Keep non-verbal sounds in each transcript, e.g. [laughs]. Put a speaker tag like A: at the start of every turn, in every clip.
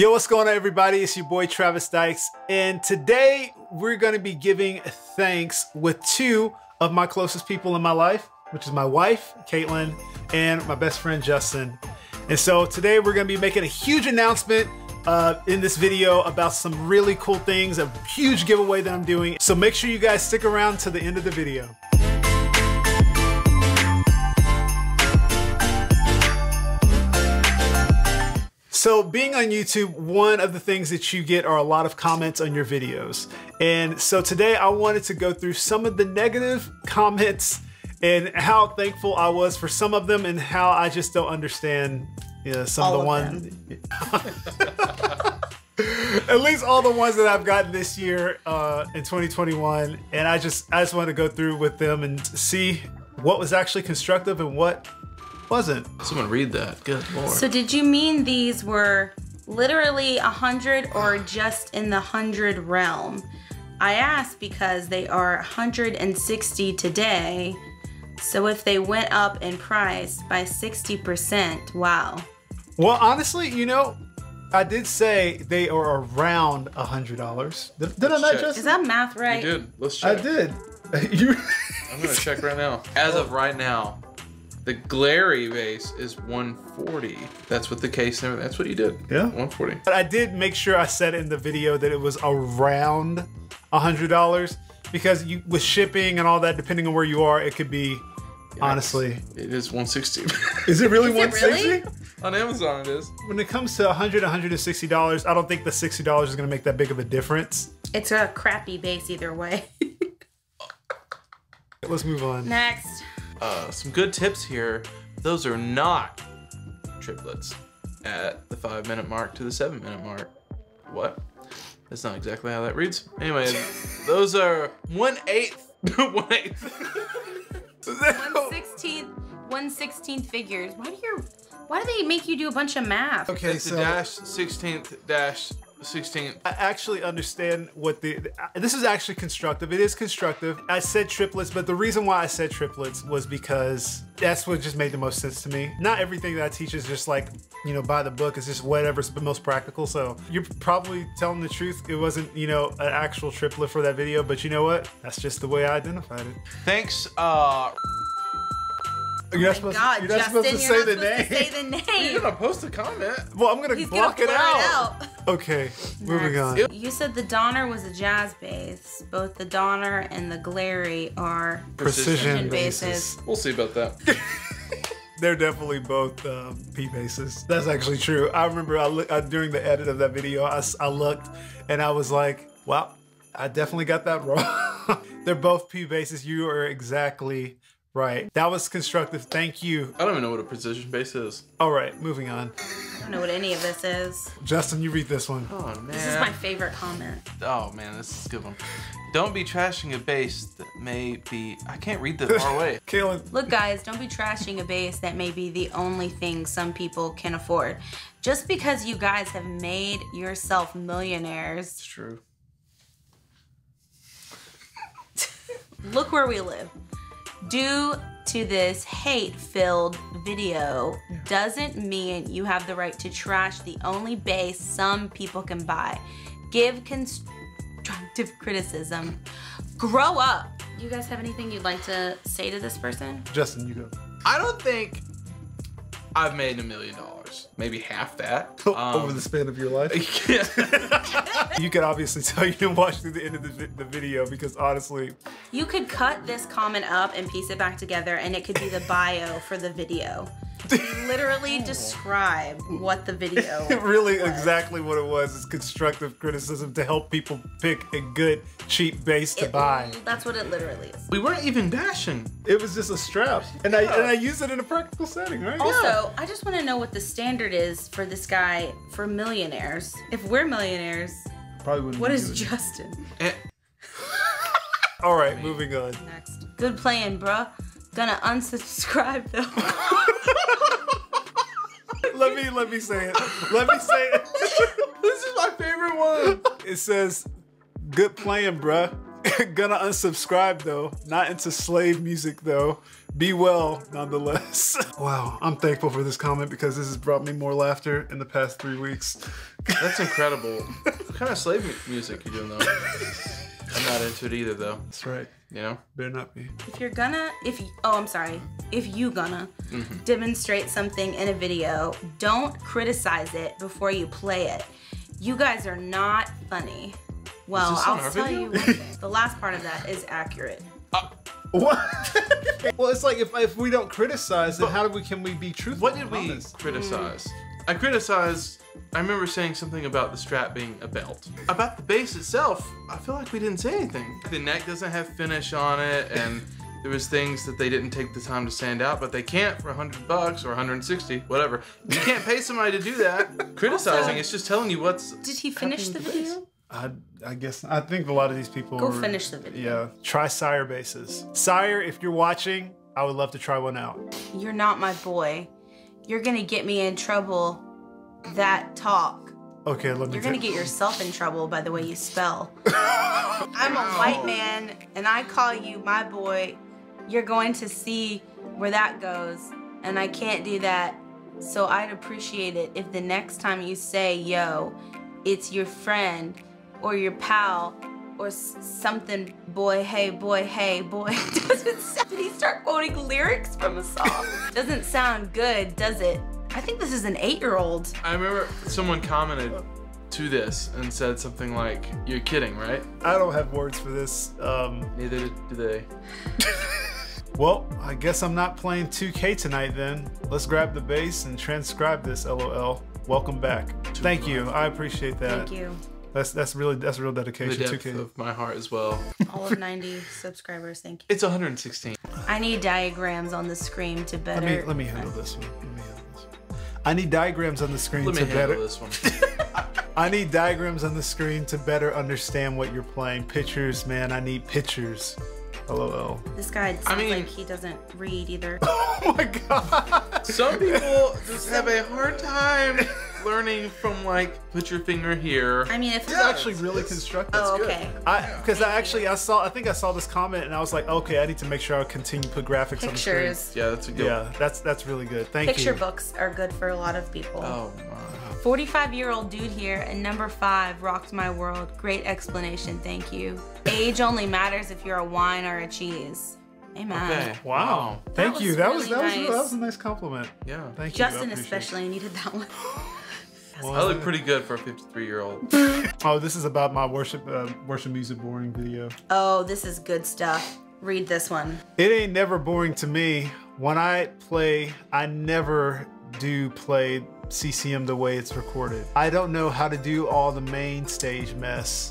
A: Yo, what's going on, everybody? It's your boy Travis Dykes, and today we're going to be giving thanks with two of my closest people in my life, which is my wife, Caitlin, and my best friend, Justin. And so today we're going to be making a huge announcement uh, in this video about some really cool things, a huge giveaway that I'm doing. So make sure you guys stick around to the end of the video. So being on YouTube, one of the things that you get are a lot of comments on your videos. And so today I wanted to go through some of the negative comments and how thankful I was for some of them and how I just don't understand you know, some
B: All
A: of the
B: of
A: ones. [laughs] At least all the ones that I've gotten this year uh, in 2021. And I just I just want to go through with them and see what was actually constructive and what wasn't.
C: Someone read that. Good lord.
B: So did you mean these were literally a hundred or just in the hundred realm? I asked because they are 160 today. So if they went up in price by 60%, wow.
A: Well, honestly, you know, I did say they are around a hundred dollars. Did, did I not
C: check.
A: just?
B: Is that math right?
C: you did. Let's check.
A: I did. you. [laughs]
C: I'm gonna check right now. As of right now, the Glarry bass is 140. That's what the case number. That's what you did.
A: Yeah.
C: 140.
A: But I did make sure I said in the video that it was around hundred dollars because you with shipping and all that, depending on where you are, it could be. Honestly,
C: It is 160.
A: is it really [laughs]
B: Is it
A: 160?
B: really?
C: On Amazon, it is.
A: When it comes to 100 160 dollars, I don't think the 60 dollars is going to make that big of a difference.
B: It's a crappy bass either way. [laughs]
A: Let's move on.
B: Next.
C: Uh, some good tips here. Those are not triplets at the five minute mark to the seven minute mark. What? That's not exactly how that reads. Anyway, [laughs] those are one eighth. [laughs] one eighth.
B: 116th, 116th figures. Why do you why do they make you do a bunch of math?
A: Okay,
C: It's the
A: so
C: dash 16th dash 16th.
A: I actually understand what the, this is actually constructive. It is constructive. I said triplets, but the reason why I said triplets was because that's what just made the most sense to me. Not everything that I teach is just like, you know, by the book. It's just whatever's the most practical. So you're probably telling the truth. It wasn't, you know, an actual triplet for that video, but you know what? That's just the way I identified it.
C: Thanks, uh,
A: You're not supposed,
B: God,
A: you're not
B: Justin,
A: supposed to
B: you're
A: say
B: not
A: the
B: supposed
A: name.
B: to say the [laughs] name.
C: you're gonna post a comment.
A: well, I'm gonna
B: He's
A: block
B: gonna
A: it
B: blur
A: out. Okay, moving on.
B: Next. You said the Donner was a jazz bass. Both the Donner and the Glarry are
A: Precision
B: precision
A: basses.
B: basses.
C: We'll see about that. [laughs]
A: They're definitely both um, P basses. That's actually true. I remember I look I, during the edit of that video, I, I looked and I was like, "Wow, I definitely got that wrong." [laughs] They're both P basses. You are exactly right. That was constructive. Thank you.
C: I don't even know what a precision bass is.
A: All right, moving on.
B: I don't know what any of this is.
A: Justin, you read this one.
C: Oh man.
B: This is my favorite comment.
C: Oh man, this is a good one. Don't be trashing a bass that may be. I can't read that far away. [laughs]
A: Caitlin,
B: Look, guys, don't be trashing a bass that may be the only thing some people can afford. Just because you guys have made yourself millionaires,
C: It's true. [laughs]
B: look where we live. Due to this hate filled video doesn't mean you have the right to trash the only bass some people can buy. Give constructive criticism. Grow up. You guys have anything you'd like to say to this person?
A: Justin, you go.
C: I don't think I've made a million dollars. Maybe half that. [laughs]
A: Over
C: Um,
A: the span of your life, [laughs]
C: yeah.
A: you can obviously tell you didn't watch through the end of the, the video because honestly,
B: You could cut this comment up and piece it back together, and it could be the bio for the video. Literally describe what the video. [laughs]
A: really
B: was.
A: exactly what it was is constructive criticism to help people pick a good cheap bass to
B: It-
A: buy.
B: That's what it literally is.
C: we weren't even bashing.
A: It was just a strap, and I and I used it in a practical setting, right?
B: Also, I just want to know what the standard is for this guy for millionaires. If we're millionaires,
A: Probably wouldn't.
B: what is
A: be
B: is
A: doing it.
B: Justin?
C: Eh,
A: All right, moving on.
B: Next. Good playing, bruh. Gonna unsubscribe though. [laughs]
A: Let me let me say it. Let me say it. [laughs]
C: this is my favorite one.
A: It says, "Good playing, bruh. [laughs] Gonna unsubscribe though. Not into slave music though. Be well, nonetheless. Wow, I'm thankful for this comment because this has brought me more laughter in the past three weeks.
C: That's incredible. what kind of slave mu- music you doing though? I'm not into it either though.
A: That's right.
C: You know?
A: Better not be.
B: If you're gonna, if you, oh, I'm sorry, if you gonna
C: Mm-hmm.
B: demonstrate something in a video, don't criticize it before you play it. You guys are not funny. Well, I'll tell
C: video?
B: you one thing. [laughs] The last part of that is accurate.
A: What? [laughs] well, it's like if, if we don't criticize, then how do we can we be truthful?
C: What did we
A: honest?
C: criticize? I criticized. I remember saying something about the strap being a belt. About the bass itself, I feel like we didn't say anything. The neck doesn't have finish on it, and [laughs] there was things that they didn't take the time to sand out, but they can't for 100 bucks or 160, whatever. You can't pay somebody to do that. [laughs] Criticizing, it's just telling you what's.
B: Did he finish the
C: happening with
B: video?
A: I, I guess I think a lot of these people
B: Go
A: are-
B: finish the video.
A: Yeah, try Sire basses. Sire, if you're watching, I would love to try one out.
B: You're not my boy. You're gonna get me in trouble. That talk.
A: Okay, let me.
B: You're gonna get yourself in trouble by the way you spell. [laughs] I'm a white man and I call you my boy. You're going to see where that goes. And I can't do that. So I'd appreciate it if the next time you say yo, it's your friend or your pal or something, boy, hey, boy, hey, boy. [laughs] Doesn't sound, did he start quoting lyrics from a song? Doesn't sound good, does it? I think this is an eight year old.
C: I remember someone commented to this and said something like, You're kidding, right?
A: I don't have words for this. Um,
C: Neither do they. [laughs]
A: well, I guess I'm not playing 2K tonight then. Let's grab the bass and transcribe this. LOL. Welcome back. Thank you. I appreciate that.
B: Thank you.
A: That's that's really that's real
C: The
A: dedication.
C: depth
A: 2K.
C: of my heart as well. [laughs]
B: All of 90 subscribers, thank you.
C: It's 116.
B: I need diagrams on the screen to better.
A: Let me let me handle this one. I need diagrams on the screen
C: Let
A: to
C: handle
A: better.
C: this one. [laughs]
A: I need diagrams on the screen to better understand what you're playing. Pictures, man. I need pictures. LOL.
B: This guy sounds
C: mean-
B: like he doesn't read either. [laughs]
A: Oh my god.
C: Some people just have a hard time learning from like put your finger here.
B: I mean, if
A: This is actually really constructive.
B: Oh,
C: good.
B: okay.
A: I because I actually I saw I think I saw this comment and I was like, okay, I need to make sure I continue to put graphics on the screen.
B: Pictures.
C: Yeah, that's a good.
A: Yeah, that's that's really good. Thank
B: Picture
A: you.
B: Picture books are good for a lot of people.
C: Oh my.
B: 45 year old dude here, and number five rocked my world. Great explanation, thank you. Age only matters if you're a wine or a cheese. Amen.
C: Okay.
A: Wow. Thank
B: was
A: you. That was
B: really
A: that was that was a nice compliment.
C: Yeah.
A: Thank you.
B: Justin
A: especially
B: especially needed that one. [laughs]
C: I look pretty good for a 53 year old. [laughs]
A: Oh, this is about my worship uh, worship music boring video.
B: Oh, this is good stuff. Read this one.
A: It ain't never boring to me. When I play, I never do play CCM the way it's recorded. I don't know how to do all the main stage mess.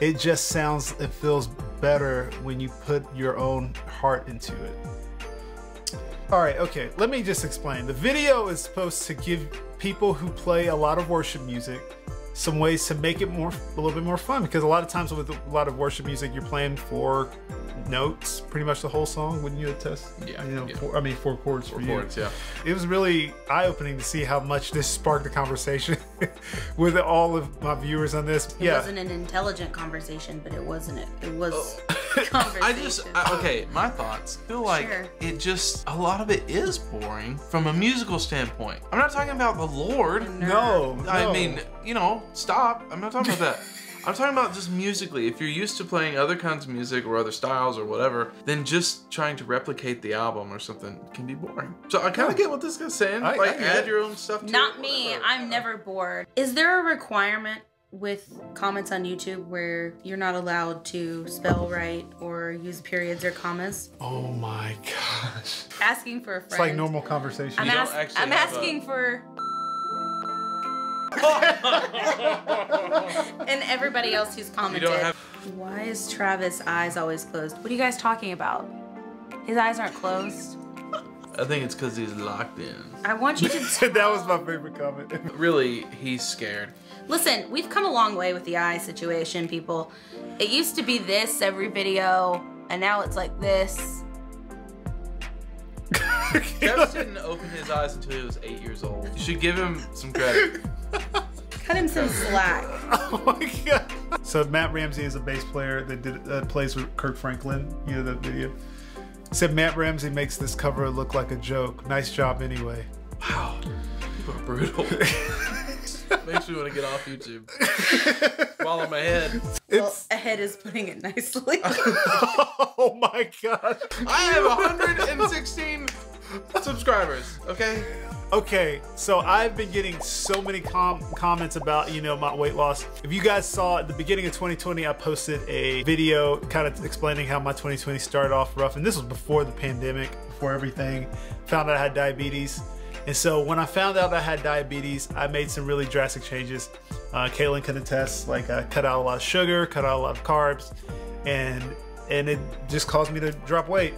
A: It just sounds, it feels better when you put your own heart into it. All right, okay, let me just explain. The video is supposed to give people who play a lot of worship music some ways to make it more a little bit more fun because a lot of times with a lot of worship music you're playing four notes pretty much the whole song wouldn't you attest
C: Yeah,
A: you know
C: yeah.
A: four, i mean four chords for you
C: Chords, yeah.
A: it was really eye-opening to see how much this sparked a conversation [laughs] with all of my viewers on this
B: It
A: yeah
B: wasn't an intelligent conversation, but it wasn't it. It was conversation.
C: Oh. [laughs] [laughs] I just I, okay. My thoughts feel like
B: Sure.
C: it just a lot of it is boring from a musical standpoint. I'm not talking about the Lord.
A: no,
C: I mean, you know, stop. I'm not talking about that. [laughs] I'm talking about just musically. If you're used to playing other kinds of music or other styles or whatever, then just trying to replicate the album or something can be boring. So I kind of get what this guy's saying.
A: I- I
C: like,
A: get
C: add your own stuff to
B: Not
C: it,
B: me.
C: whatever.
B: I'm never bored. Is there a requirement with comments on YouTube where you're not allowed to spell right or use periods or commas?
A: oh my [laughs] gosh
B: Asking for a friend.
A: it's like normal conversation
B: I'm,
C: You don't
B: ask-
C: actually
B: I'm
C: have a-
B: asking for. [laughs] and everybody else who's
C: You
B: commented.
C: don't have.
B: Why is Travis' eyes always closed? What are you guys talking about? His eyes aren't closed.
C: I think it's because he's locked in.
B: I want you to. Tell... [laughs]
A: that was my favorite comment [laughs]
C: Really, he's scared.
B: Listen, we've come a long way with the eye situation, people. It used to be this every video, and now it's like this.
C: Travis didn't open his eyes until he was eight years old. You should give him some credit. [laughs]
B: Cut him some slack. [laughs]
A: Oh my god! So Matt Ramsey is a bass player that did uh, plays with Kirk Franklin. You know that video. Said Matt Ramsey makes this cover look like a joke. Nice job anyway.
C: Wow, you are brutal. [laughs] Makes me want to get off YouTube. While on my head.
B: Well,
A: It's
B: Ahead is putting it nicely.
A: oh my god.
C: I have 116 subscribers. Okay.
A: Okay, so I've been getting so many com- comments about, you know, my weight loss. If you guys saw at the beginning of 2020, I posted a video kind of explaining how my 2020 started off rough. And this was before the pandemic, before everything. Found out I had diabetes. And so when I found out I had diabetes, I made some really drastic changes. Uh, can attest, like I cut out a lot of sugar, cut out a lot of carbs, and and it just caused me to drop weight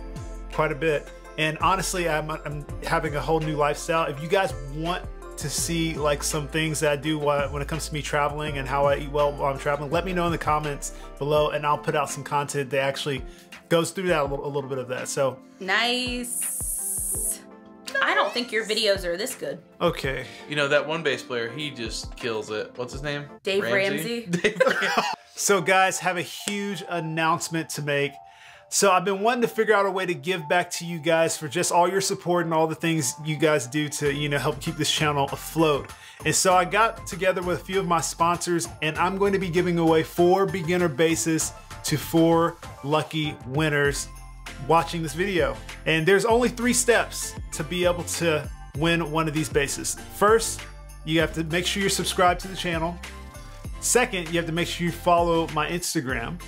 A: quite a bit. And honestly, I'm, I'm having a whole new lifestyle. If you guys want to see like some things that I do when it comes to me traveling and how I eat well while I'm traveling, let me know in the comments below, and I'll put out some content that actually goes through that a little, a little bit of that. So
B: nice. I don't think your videos are this good.
A: okay,
C: You know that one bass player, he just kills it. What's his name?
B: Dave Ramsey? [laughs]
C: Dave Ramsey. [laughs]
A: So, guys, have a huge announcement to make. So, I've been wanting to figure out a way to give back to you guys for just all your support and all the things you guys do to, you know, help keep this channel afloat. And so, I got together with a few of my sponsors, and I'm going to be giving away four beginner basses to four lucky winners watching this video. And there's only three steps to be able to win one of these basses. First, you have to make sure you're subscribed to the channel. Second, you have to make sure you follow my Instagram.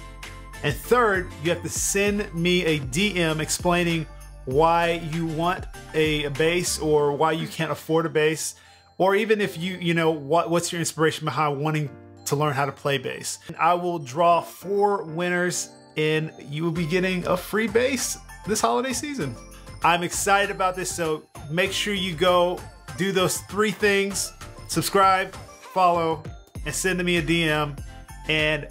A: And third, you have to send me a DM explaining why you want a, a bass or why you can't afford a bass, or even if you, you know, what, what's your inspiration behind wanting to learn how to play bass. And I will draw four winners and you will be getting a free bass this holiday season. I'm excited about this, so make sure you go do those three things subscribe, follow, and send me a DM, and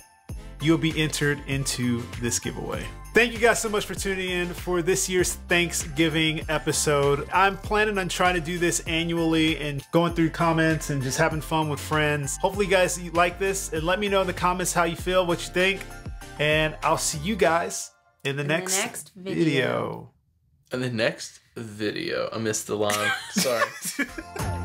A: you'll be entered into this giveaway. Thank you guys so much for tuning in for this year's Thanksgiving episode. I'm planning on trying to do this annually and going through comments and just having fun with friends. Hopefully, you guys like this and let me know in the comments how you feel, what you think, and I'll see you guys in the,
B: the
A: next,
B: next video.
A: video.
C: And the next video, I missed the line. [laughs] Sorry. [laughs]